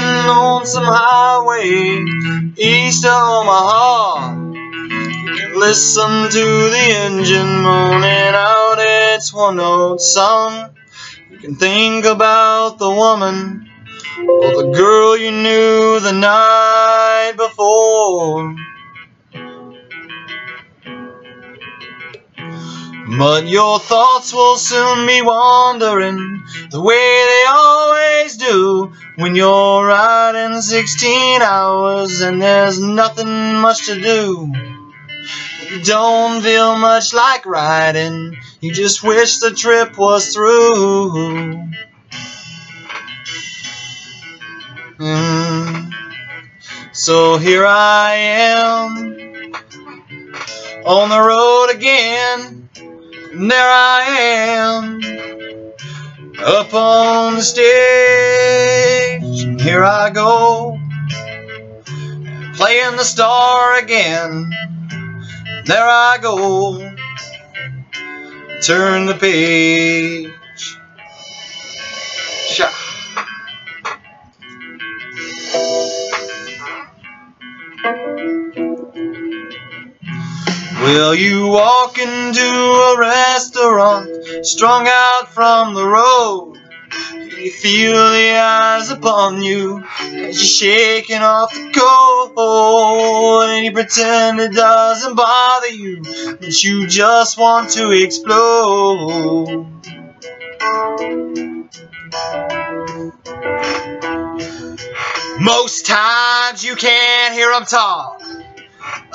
Swinging on some highway east of Omaha. You can listen to the engine moaning out its one note song. You can think about the woman or the girl you knew the night before. But your thoughts will soon be wandering the way they always do when you're riding 16 hours and there's nothing much to do. You don't feel much like riding, you just wish the trip was through. Mm. So here I am on the road again. And there I am up on the stage. And here I go playing the star again. And there I go. Turn the page. Will you walk into a restaurant strung out from the road? You feel the eyes upon you as you're shaking off the cold and you pretend it doesn't bother you that you just want to explode. Most times you can't hear them talk.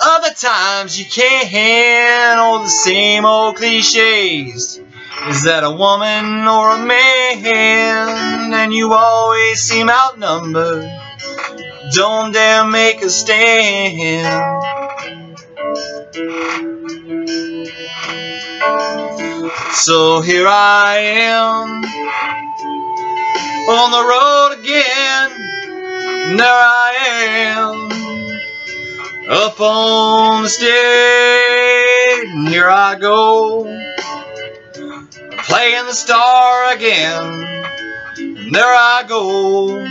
Other times you can't. All the same old cliches. Is that a woman or a man? And you always seem outnumbered. Don't dare make a stand. So here I am on the road again. And there I am up on the stage. And here I go playing the star again. And there I go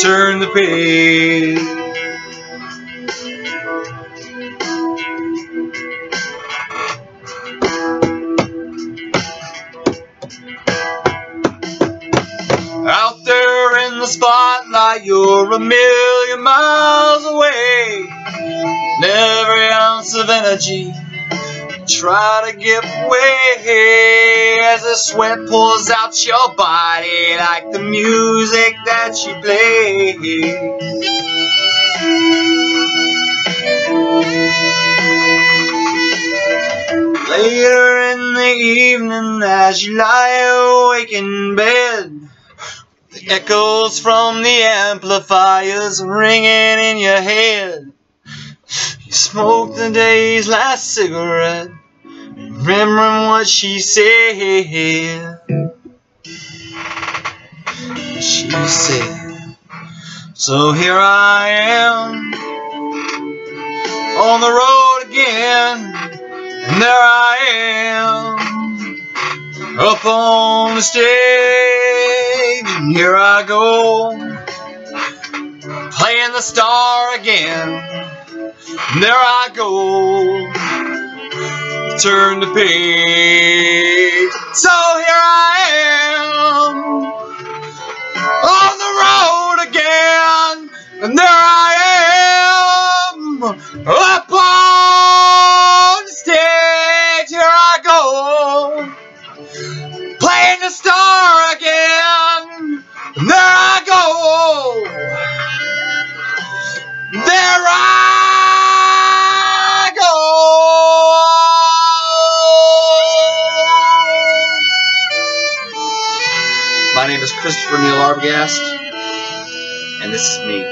turn the page. The spotlight, you're a million miles away. And every ounce of energy, try to give way as the sweat pours out your body like the music that you play. Later in the evening, as you lie awake in bed. Echoes from the amplifiers ringing in your head. You smoked the day's last cigarette, remembering what she said. She said, So here I am on the road again, and there I am up on the stage, here I go playing the star again. There I go, turn the page. So here I am there I. go! My name is Christopher Neil Arbogast, and this is me.